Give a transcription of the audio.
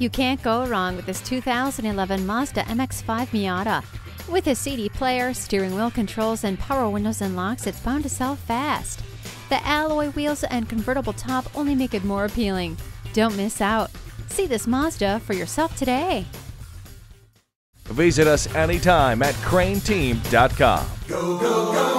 You can't go wrong with this 2011 Mazda MX-5 Miata. With a CD player, steering wheel controls, and power windows and locks, it's bound to sell fast. The alloy wheels and convertible top only make it more appealing. Don't miss out. See this Mazda for yourself today. Visit us anytime at crainteam.com. Go, go, go,